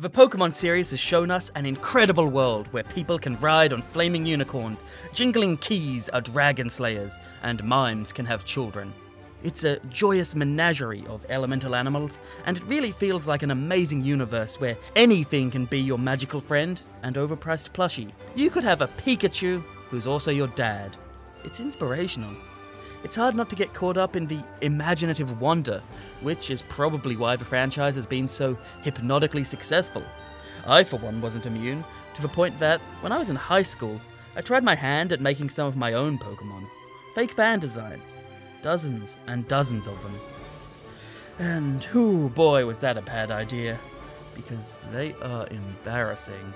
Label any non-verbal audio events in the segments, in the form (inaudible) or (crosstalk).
The Pokemon series has shown us an incredible world where people can ride on flaming unicorns, jingling keys are dragon slayers, and mimes can have children. It's a joyous menagerie of elemental animals, and it really feels like an amazing universe where anything can be your magical friend and overpriced plushie. You could have a Pikachu who's also your dad. It's inspirational. It's hard not to get caught up in the imaginative wonder, which is probably why the franchise has been so hypnotically successful. I, for one, wasn't immune, to the point that, when I was in high school, I tried my hand at making some of my own Pokemon. Fake fan designs. Dozens and dozens of them. And, whoo boy, was that a bad idea. Because they are embarrassing.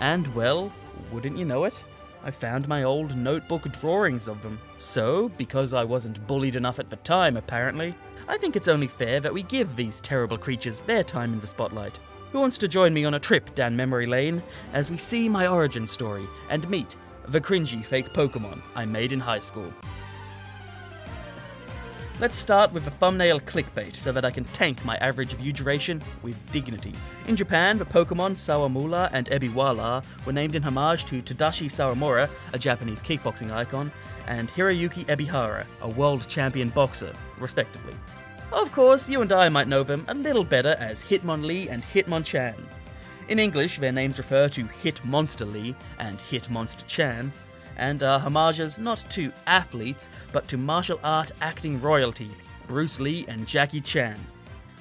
And, well, wouldn't you know it? I found my old notebook drawings of them. So, because I wasn't bullied enough at the time, apparently, I think it's only fair that we give these terrible creatures their time in the spotlight. Who wants to join me on a trip down memory lane as we see my origin story and meet the cringy fake Pokemon I made in high school? Let's start with the thumbnail clickbait so that I can tank my average view duration with dignity. In Japan, the Pokemon Sawamura and Ebiwala were named in homage to Tadashi Sawamura, a Japanese kickboxing icon, and Hiroyuki Ebihara, a world champion boxer, respectively. Of course, you and I might know them a little better as Hitmonlee and Hitmonchan. In English, their names refer to Hit Monster Lee and Hit Monster Chan, and are homages not to athletes, but to martial art acting royalty, Bruce Lee and Jackie Chan.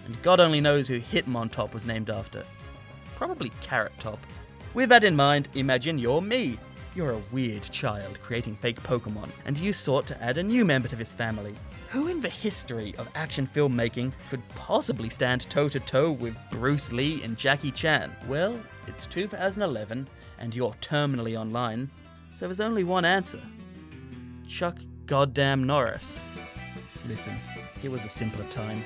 And God only knows who Hitmontop was named after. Probably Carrot Top. With that in mind, imagine you're me. You're a weird child creating fake Pokemon, and you sought to add a new member to this family. Who in the history of action filmmaking could possibly stand toe to toe with Bruce Lee and Jackie Chan? Well, it's 2011, and you're terminally online, so was only one answer Chuck Goddamn Norris. Listen, it was a simpler time.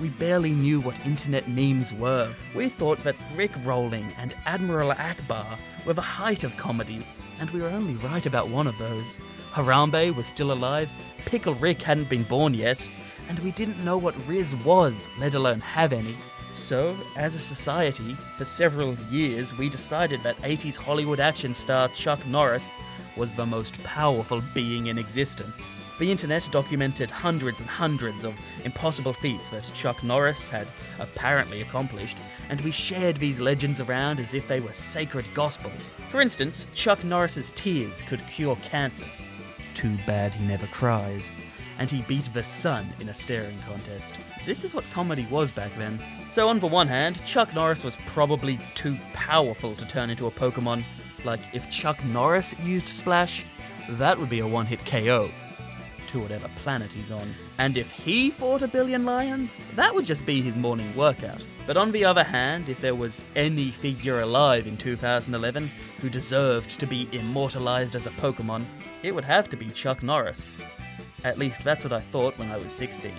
We barely knew what internet memes were. We thought that Rick Rolling and Admiral Ackbar were the height of comedy, and we were only right about one of those. Harambe was still alive, Pickle Rick hadn't been born yet, and we didn't know what Riz was, let alone have any. So, as a society, for several years, we decided that 80s Hollywood action star Chuck Norris was the most powerful being in existence. The internet documented hundreds and hundreds of impossible feats that Chuck Norris had apparently accomplished, and we shared these legends around as if they were sacred gospel. For instance, Chuck Norris's tears could cure cancer. Too bad he never cries. And he beat the sun in a staring contest. This is what comedy was back then. So, on the one hand, Chuck Norris was probably too powerful to turn into a Pokemon. Like, if Chuck Norris used Splash, that would be a one hit KO to whatever planet he's on. And if he fought a billion lions, that would just be his morning workout. But on the other hand, if there was any figure alive in 2011 who deserved to be immortalized as a Pokemon, it would have to be Chuck Norris. At least that's what I thought when I was 16.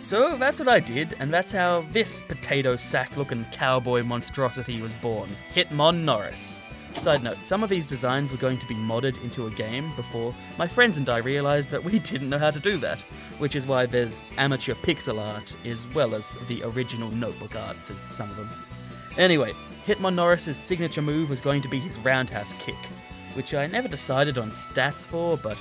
So that's what I did, and that's how this potato sack looking cowboy monstrosity was born Hitmon Norris. Side note, some of these designs were going to be modded into a game before my friends and I realised that we (laughs) didn't know how to do that, which is why there's amateur pixel art as well as the original notebook art for some of them. Anyway, Hitmon Norris's signature move was going to be his roundhouse kick, which I never decided on stats for, but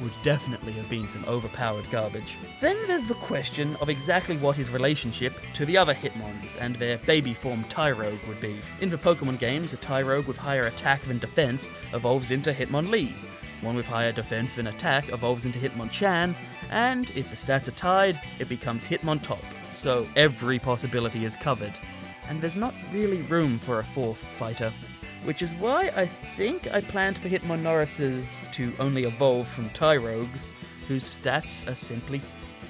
would definitely have been some overpowered garbage. Then there's the question of exactly what his relationship to the other Hitmons and their baby form Tyrogue would be. In the Pokemon games, a Tyrogue with higher attack than defense evolves into Hitmonlee. One with higher defense than attack evolves into Hitmonchan, and if the stats are tied, it becomes Hitmontop. So every possibility is covered. And there's not really room for a fourth fighter which is why I think I planned for Hitmon to only evolve from Tyrogues, whose stats are simply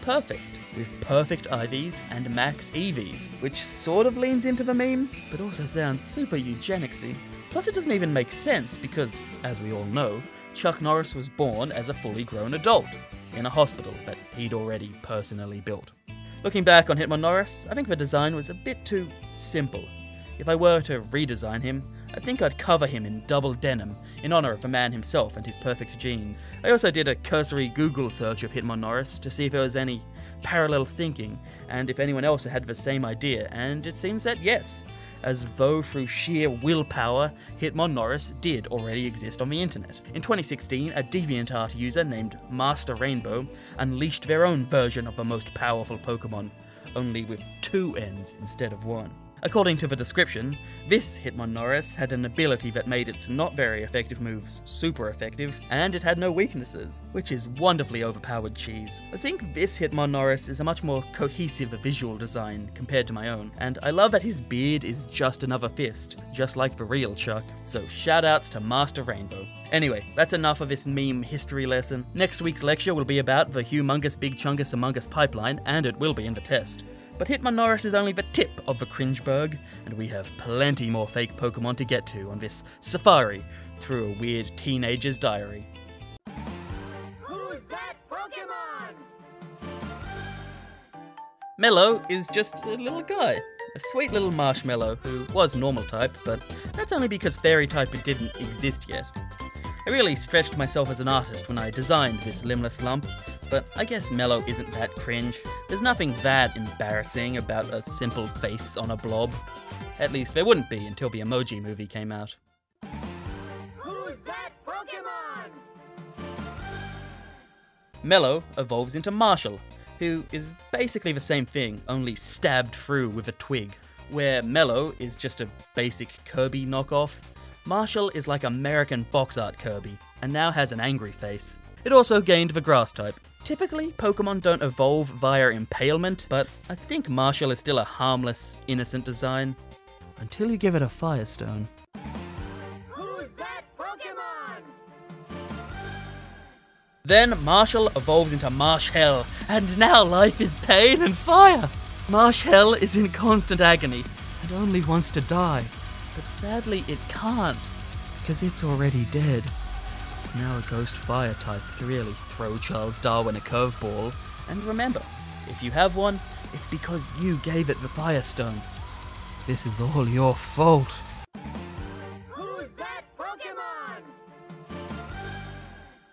perfect, with perfect IVs and max EVs, which sort of leans into the meme, but also sounds super eugenicsy. Plus, it doesn't even make sense because, as we all know, Chuck Norris was born as a fully grown adult in a hospital that he'd already personally built. Looking back on Hitmon Norris, I think the design was a bit too simple. If I were to redesign him, I think I'd cover him in double denim, in honour of the man himself and his perfect genes. I also did a cursory Google search of Hitmon Norris to see if there was any parallel thinking, and if anyone else had the same idea, and it seems that yes. as though through sheer willpower, Hitmonnorris did already exist on the internet. In 2016, a DeviantArt user named Master Rainbow unleashed their own version of the most powerful Pokemon, only with two ends instead of one. According to the description, this Hitmonnorris had an ability that made its not very effective moves super effective, and it had no weaknesses, which is wonderfully overpowered cheese. I think this Hitmonnorris is a much more cohesive visual design compared to my own, and I love that his beard is just another fist, just like the real Chuck, so shoutouts to Master Rainbow. Anyway, that's enough of this meme history lesson. Next week's lecture will be about the humongous Big Chungus Among Us pipeline, and it will be in the test. But Hitmonnorris is only the tip of the cringeberg, and we have plenty more fake Pokemon to get to on this safari through a weird teenager's diary. Who's that Pokemon? Mello is just a little guy. A sweet little marshmallow who was normal type, but that's only because fairy type didn't exist yet. I really stretched myself as an artist when I designed this limbless lump, but I guess Mello isn't that cringe. There's nothing that embarrassing about a simple face on a blob. At least there wouldn't be until the Emoji movie came out. Who's that Pokemon? Mello evolves into Marshal, who is basically the same thing, only stabbed through with a twig. Where Mello is just a basic Kirby knockoff, Marshal is like American box art Kirby, and now has an angry face. It also gained the grass type. Typically, Pokemon don't evolve via impalement, but I think Marshal is still a harmless, innocent design. Until you give it a Firestone. Who's that Pokemon? Then Marshal evolves into Marshell, and now life is pain and fire. Marshell is in constant agony and only wants to die, but sadly it can't, because it's already dead. It's now a ghost fire type to really throw Charles Darwin a curveball. And remember, if you have one, it's because you gave it the Firestone. This is all your fault. Who's that Pokemon?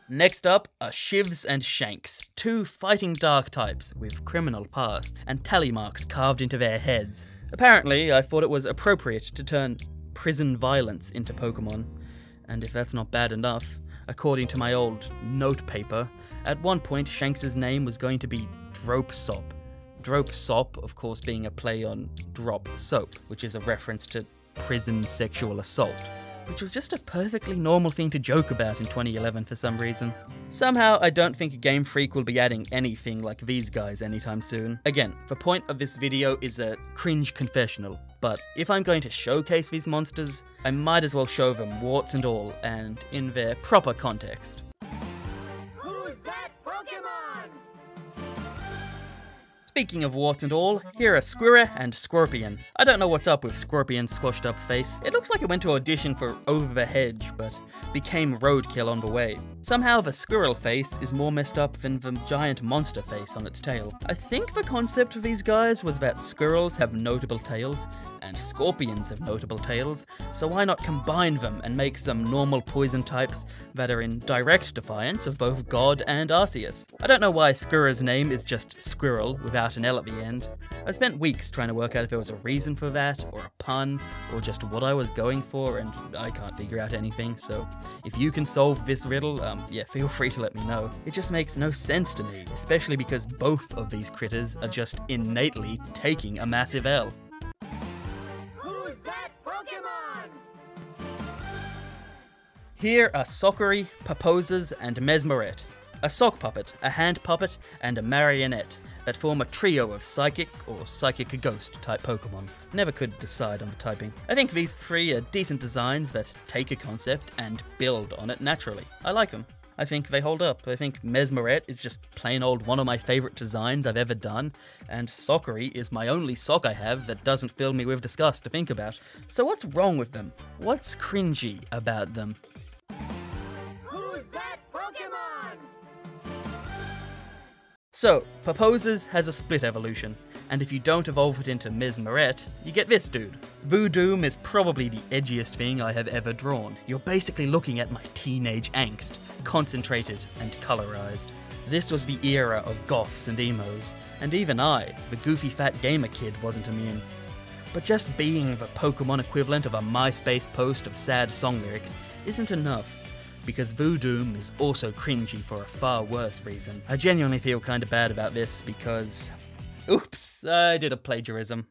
Next up are Shivs and Shanx, two fighting dark types with criminal pasts and tally marks carved into their heads. Apparently, I thought it was appropriate to turn prison violence into Pokemon, and if that's not bad enough, according to my old notepaper, at one point Shanx's name was going to be Drope Sop. Drope Sop, of course, being a play on drop soap, which is a reference to prison sexual assault which was just a perfectly normal thing to joke about in 2011 for some reason. Somehow, I don't think a Game Freak will be adding anything like these guys anytime soon. Again, the point of this video is a cringe confessional, but if I'm going to showcase these monsters, I might as well show them warts and all, and in their proper context. Who's that Pokemon? Speaking of warts and all, here are Squirrel and Scorpion. I don't know what's up with Scorpion's squashed up face. It looks like it went to audition for Over the Hedge, but became roadkill on the way. Somehow the squirrel face is more messed up than the giant monster face on its tail. I think the concept of these guys was that squirrels have notable tails, and scorpions have notable tails, so why not combine them and make some normal poison types that are in direct defiance of both God and Arceus? I don't know why Squirrel's name is just Squirrel without an L at the end. I spent weeks trying to work out if there was a reason for that, or a pun, or just what I was going for, and I can't figure out anything, so if you can solve this riddle, um, Um, yeah, feel free to let me know. It just makes no sense to me, especially because both of these critters are just innately taking a massive L. Who's that Pokemon? Here are Sockery, Pupposes, and Mesmerette. A sock puppet, a hand puppet, and a marionette that form a trio of psychic or psychic ghost type Pokemon. Never could decide on the typing. I think these three are decent designs that take a concept and build on it naturally. I like them. I think they hold up. I think Mesmerette is just plain old one of my favorite designs I've ever done, and Sockery is my only sock I have that doesn't fill me with disgust to think about. So what's wrong with them? What's cringy about them? So, Pupposes has a split evolution, and if you don't evolve it into Mesmerette, you get this dude. Voodoom is probably the edgiest thing I have ever drawn. You're basically looking at my teenage angst, concentrated and colorized. This was the era of goths and emos, and even I, the goofy fat gamer kid, wasn't immune. But just being the Pokemon equivalent of a MySpace post of sad song lyrics isn't enough. Because Voodoom is also cringy for a far worse reason. I genuinely feel kinda bad about this because. Oops, I did a plagiarism.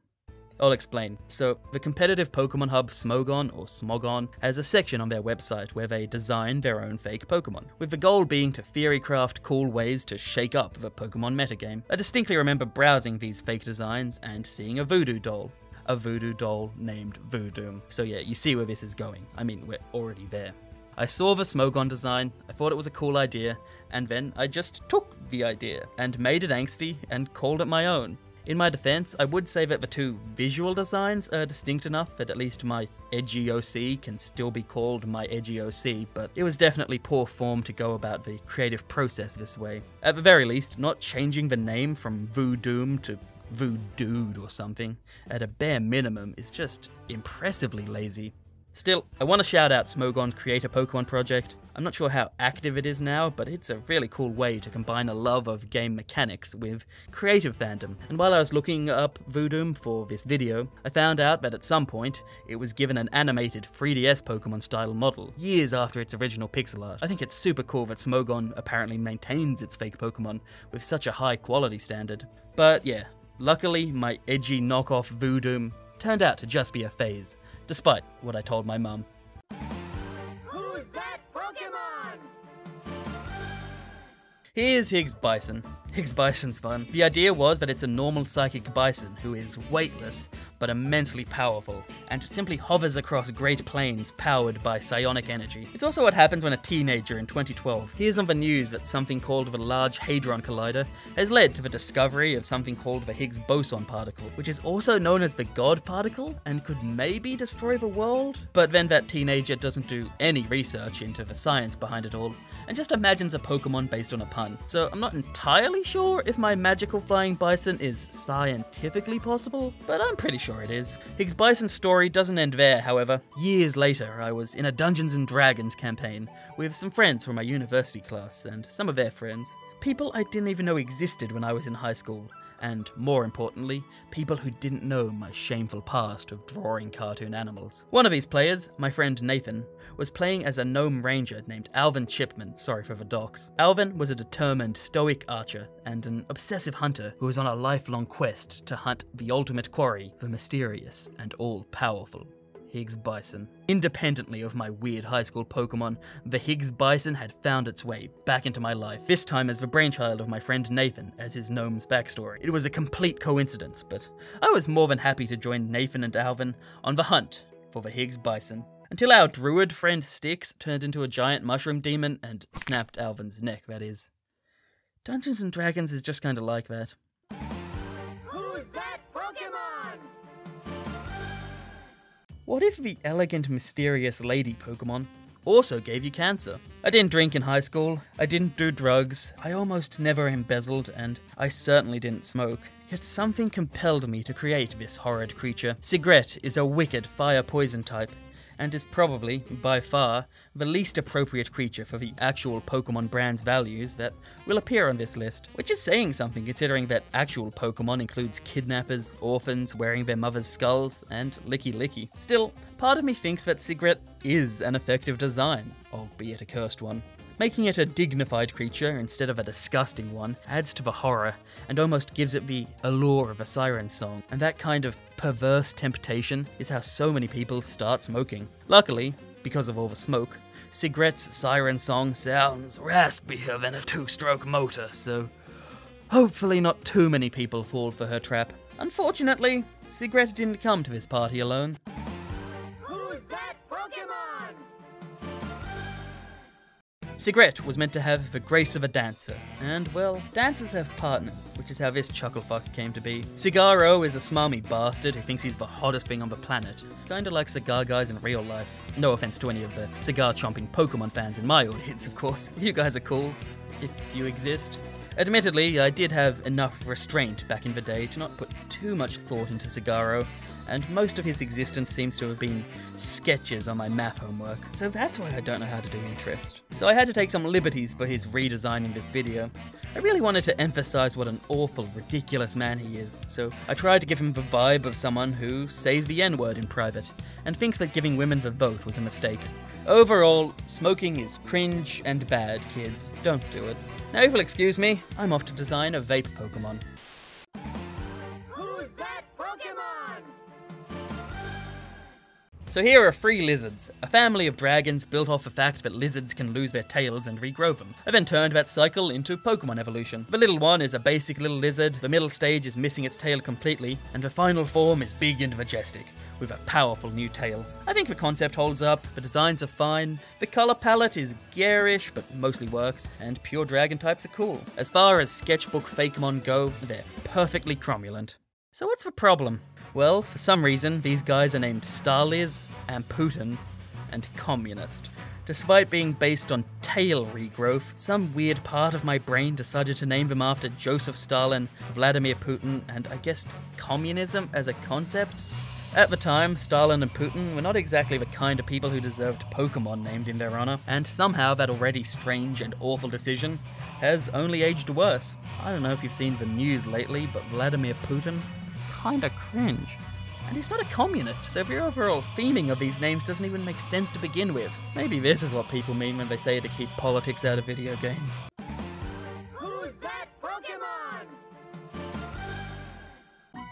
I'll explain. So, the competitive Pokemon hub Smogon, or Smogon, has a section on their website where they design their own fake Pokemon, with the goal being to theorycraft cool ways to shake up the Pokemon metagame. I distinctly remember browsing these fake designs and seeing a voodoo doll. A voodoo doll named Voodoom. So yeah, you see where this is going. I mean, we're already there. I saw the Smogon design, I thought it was a cool idea, and then I just took the idea and made it angsty and called it my own. In my defense, I would say that the two visual designs are distinct enough that at least my edgy OC can still be called my edgy OC, but it was definitely poor form to go about the creative process this way. At the very least, not changing the name from Voodoom to Voodooed or something, at a bare minimum, is just impressively lazy. Still, I want to shout out Smogon's Create a Pokemon project. I'm not sure how active it is now, but it's a really cool way to combine a love of game mechanics with creative fandom. And while I was looking up Voodoom for this video, I found out that at some point, it was given an animated 3DS Pokemon style model, years after its original pixel art. I think it's super cool that Smogon apparently maintains its fake Pokemon with such a high quality standard. But yeah, luckily my edgy knockoff Voodoom turned out to just be a phase despite what I told my mum. Who's that Pokemon? Here's Higgs Bison. Higgs Bison's fun. The idea was that it's a normal psychic bison who is weightless but immensely powerful, and it simply hovers across great plains powered by psionic energy. It's also what happens when a teenager in 2012 hears on the news that something called the Large Hadron Collider has led to the discovery of something called the Higgs boson particle, which is also known as the God particle and could maybe destroy the world. But then that teenager doesn't do any research into the science behind it all and just imagines a Pokemon based on a pun. So I'm not entirely sure if my magical flying bison is scientifically possible, but I'm pretty sure it is. Higgs Bison's story doesn't end there, however. Years later, I was in a Dungeons and Dragons campaign with some friends from my university class and some of their friends. People I didn't even know existed when I was in high school, and more importantly, people who didn't know my shameful past of drawing cartoon animals. One of these players, my friend Nathan, was playing as a gnome ranger named Alvin Chipman, sorry for the docs. Alvin was a determined, stoic archer and an obsessive hunter who was on a lifelong quest to hunt the ultimate quarry, the mysterious and all-powerful Higgs Bison. Independently of my weird high school Pokemon, the Higgs Bison had found its way back into my life, this time as the brainchild of my friend Nathan as his gnome's backstory. It was a complete coincidence, but I was more than happy to join Nathan and Alvin on the hunt for the Higgs Bison. Until our druid friend Styx turned into a giant mushroom demon and snapped Alvin's neck, that is. Dungeons and Dragons is just kinda like that. What if the elegant, mysterious lady Pokemon also gave you cancer? I didn't drink in high school, I didn't do drugs, I almost never embezzled, and I certainly didn't smoke. Yet something compelled me to create this horrid creature. Cigrette is a wicked fire poison type, and is probably, by far, the least appropriate creature for the actual Pokemon brand's values that will appear on this list, which is saying something considering that actual Pokemon includes kidnappers, orphans wearing their mother's skulls, and Lickilicky. Still, part of me thinks that Cigrette is an effective design, albeit a cursed one. Making it a dignified creature instead of a disgusting one adds to the horror and almost gives it the allure of a siren song, and that kind of perverse temptation is how so many people start smoking. Luckily, because of all the smoke, Cigrette's siren song sounds raspier than a two stroke motor, so hopefully not too many people fall for her trap. Unfortunately, Cigrette didn't come to this party alone. Cigrette was meant to have the grace of a dancer, and well, dancers have partners, which is how this chucklefuck came to be. Cigaro is a smarmy bastard who thinks he's the hottest thing on the planet, kinda like cigar guys in real life. No offense to any of the cigar chomping Pokemon fans in my audience, of course. (laughs) You guys are cool, if you exist. Admittedly, I did have enough restraint back in the day to not put too much thought into Cigaro, and most of his existence seems to have been sketches on my math homework, so that's why I don't know how to do interest. So I had to take some liberties for his redesign in this video. I really wanted to emphasize what an awful, ridiculous man he is, so I tried to give him the vibe of someone who says the N word in private, and thinks that giving women the vote was a mistake. Overall, smoking is cringe and bad, kids. Don't do it. Now, if you'll excuse me, I'm off to design a vape Pokemon. Who's that Pokemon? So here are free lizards, a family of dragons built off the fact that lizards can lose their tails and regrow them. I then turned that cycle into Pokemon evolution. The little one is a basic little lizard, the middle stage is missing its tail completely, and the final form is big and majestic, with a powerful new tail. I think the concept holds up, the designs are fine, the color palette is garish but mostly works, and pure dragon types are cool. As far as sketchbook Fakemon go, they're perfectly cromulent. So what's the problem? Well, for some reason, these guys are named Staliz and Putin and Communist. Despite being based on tail regrowth, some weird part of my brain decided to name them after Joseph Stalin, Vladimir Putin, and I guess communism as a concept. At the time, Stalin and Putin were not exactly the kind of people who deserved Pokemon named in their honor, and somehow that already strange and awful decision has only aged worse. I don't know if you've seen the news lately, but Vladimir Putin kinda cringe. And he's not a communist, so the overall theming of these names doesn't even make sense to begin with. Maybe this is what people mean when they say to keep politics out of video games. Who's that Pokemon?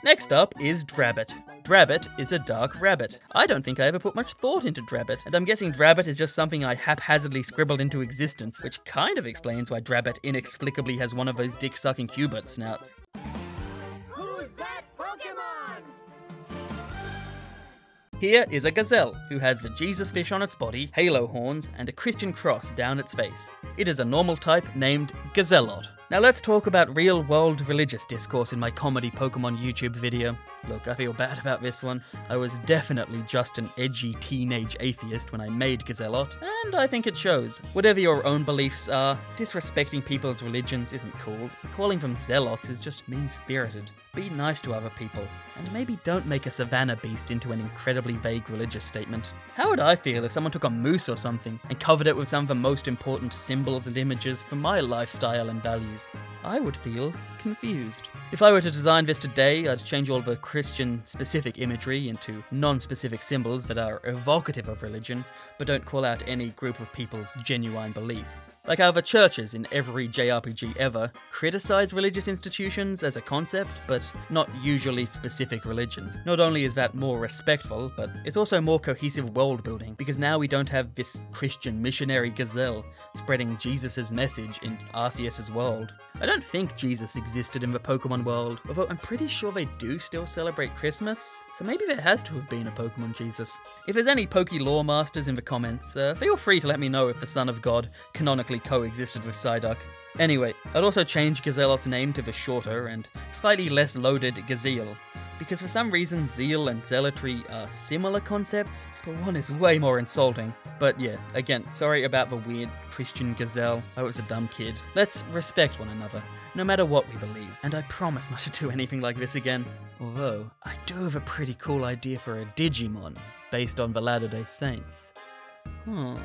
Next up is Drabbit. Drabbit is a dark rabbit. I don't think I ever put much thought into Drabbit, and I'm guessing Drabbit is just something I haphazardly scribbled into existence, which kind of explains why Drabbit inexplicably has one of those dick sucking Q*bert snouts. Pokemon? Here is a gazelle, who has the Jesus fish on its body, halo horns, and a Christian cross down its face. It is a normal type named Gazealot. Now let's talk about real world religious discourse in my comedy Pokemon YouTube video. Look, I feel bad about this one. I was definitely just an edgy teenage atheist when I made Gazealot, and I think it shows. Whatever your own beliefs are, disrespecting people's religions isn't cool. Calling them zealots is just mean spirited. Be nice to other people, and maybe don't make a savannah beast into an incredibly vague religious statement. How would I feel if someone took a moose or something and covered it with some of the most important symbols and images for my lifestyle and values? I would feel confused. If I were to design this today, I'd change all the Christian specific imagery into non specific symbols that are evocative of religion, but don't call out any group of people's genuine beliefs. Like how the churches in every JRPG ever criticize religious institutions as a concept, but not usually specific religions. Not only is that more respectful, but it's also more cohesive world building, because now we don't have this Christian missionary gazelle spreading Jesus' message in Arceus' world. I don't think Jesus existed in the Pokemon world, although I'm pretty sure they do still celebrate Christmas, so maybe there has to have been a Pokemon Jesus. If there's any Poke lore masters in the comments, uh, feel free to let me know if the Son of God canonically coexisted with Psyduck. Anyway, I'd also change Gazealot's name to the shorter and slightly less loaded Gazeal, because for some reason zeal and zealotry are similar concepts, but one is way more insulting. But yeah, again, sorry about the weird Christian gazelle. I was a dumb kid. Let's respect one another, no matter what we believe, and I promise not to do anything like this again. Although, I do have a pretty cool idea for a Digimon based on the Latter day Saints. Hmm.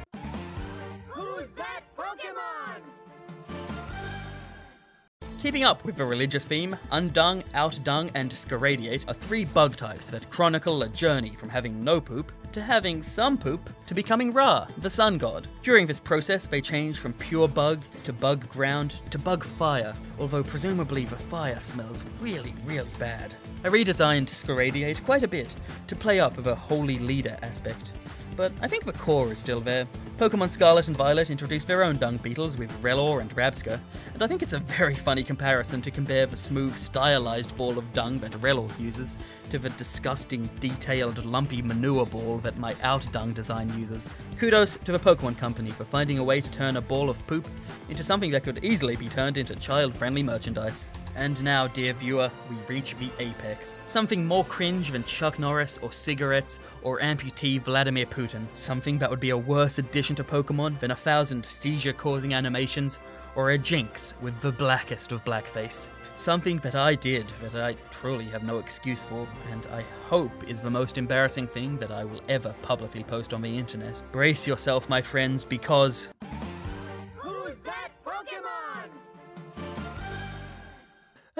Keeping up with the religious theme, Undung, Outdung, and Scaradiate are three bug types that chronicle a journey from having no poop to having some poop to becoming Ra, the sun god. During this process, they change from pure bug to bug ground to bug fire, although presumably the fire smells really, really bad. I redesigned Scaradiate quite a bit to play up a holy leader aspect but I think the core is still there. Pokemon Scarlet and Violet introduced their own dung beetles with Rellor and Rabsca, and I think it's a very (laughs) funny comparison to compare the smooth, stylized ball of dung that Rellor uses to the disgusting, detailed, lumpy manure ball that my Outdung design uses. Kudos to the Pokemon Company for finding a way to turn a ball of poop into something that could easily be turned into child friendly merchandise. And now, dear viewer, we reach the apex. Something more cringe than Chuck Norris or cigarettes or amputee Vladimir Putin. Something that would be a worse addition to Pokemon than a thousand seizure causing animations or a Jynx with the blackest of blackface. Something that I did that I truly have no excuse for, and I hope is the most embarrassing thing that I will ever publicly post on the internet. Brace yourself, my friends, because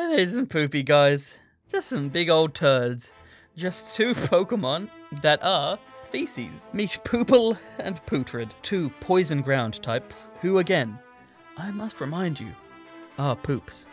Made some poopy guys. Just some big old turds. Just two (laughs) Pokemon that are feces. Meet Poople and Pootrid, two poison ground types, who again, I must remind you, are poops.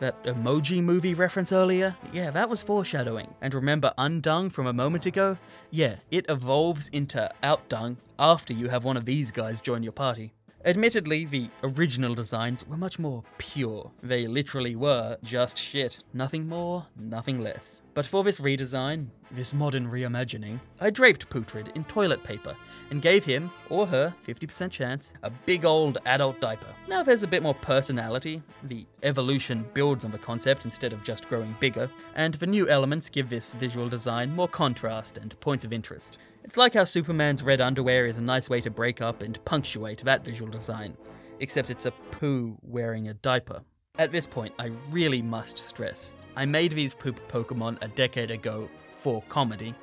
That emoji movie reference earlier? Yeah, that was foreshadowing. And remember Undung from a moment ago? Yeah, it evolves into Outdung after you have one of these guys join your party. Admittedly, the original designs were much more pure. They literally were just shit. Nothing more, nothing less. But for this redesign, this modern reimagining, I draped Pootrid in toilet paper and gave him, or her, 50% chance, a big old adult diaper. Now there's a bit more personality, the evolution builds on the concept instead of just growing bigger, and the new elements give this visual design more contrast and points of interest. It's like how Superman's red underwear is a nice way to break up and punctuate that visual design, except it's a poo wearing a diaper. At this point, I really must stress I made these poop Pokemon a decade ago for comedy,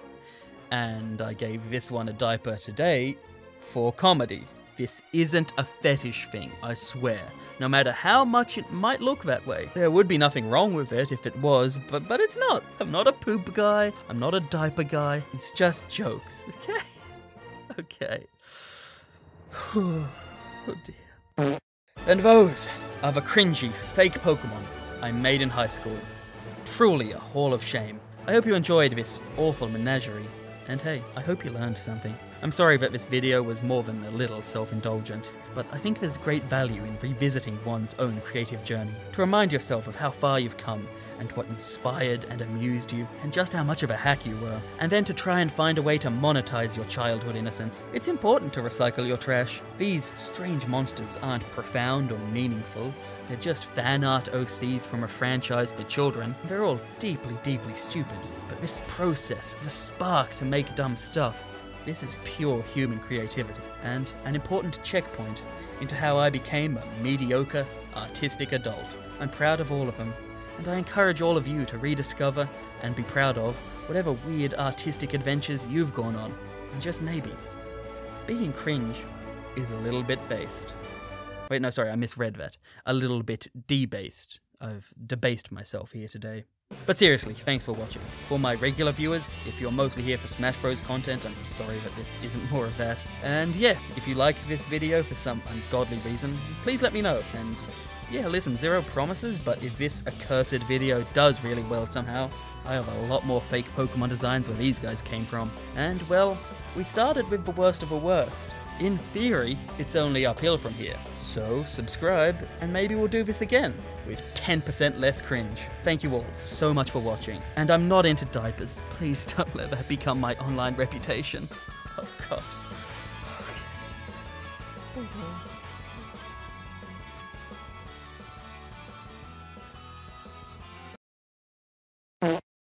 and I gave this one a diaper today for comedy. This isn't a fetish thing, I swear. No matter how much it might look that way. There would be nothing wrong with it if it was, but but it's not. I'm not a poop guy. I'm not a diaper guy. It's just jokes. (laughs) Okay? Okay. (sighs) oh dear. And those are the cringy, fake Pokemon I made in high school. Truly a hall of shame. I hope you enjoyed this awful menagerie. And hey, I hope you learned something. I'm sorry that this video was more than a little self-indulgent, but I think there's great value in revisiting one's own creative journey, to remind yourself of how far you've come, and what inspired and amused you, and just how much of a hack you were, and then to try and find a way to monetize your childhood innocence. It's important to recycle your trash. These strange monsters aren't profound or meaningful, they're just fan art OCs from a franchise for children. They're all deeply, deeply stupid. But this process, the spark to make dumb stuff, this is pure human creativity, and an important checkpoint into how I became a mediocre, artistic adult. I'm proud of all of them, and I encourage all of you to rediscover and be proud of whatever weird artistic adventures you've gone on. And just maybe, being cringe is a little bit based. Wait, no, sorry, I misread that. A little bit debased. I've debased myself here today. But seriously, thanks for watching. For my regular viewers, if you're mostly here for Smash Bros content, I'm sorry that this isn't more of that. And yeah, if you liked this video for some ungodly reason, please let me know. And yeah, listen, zero promises, but if this accursed video does really well somehow, I have a lot more fake Pokemon designs where these guys came from. And well, we started with the worst of the worst. In theory, it's only uphill from here. So subscribe, and maybe we'll do this again with 10% less cringe. Thank you all so much for watching. And I'm not into diapers. Please don't let that become my online reputation. (laughs) Oh god. Okay.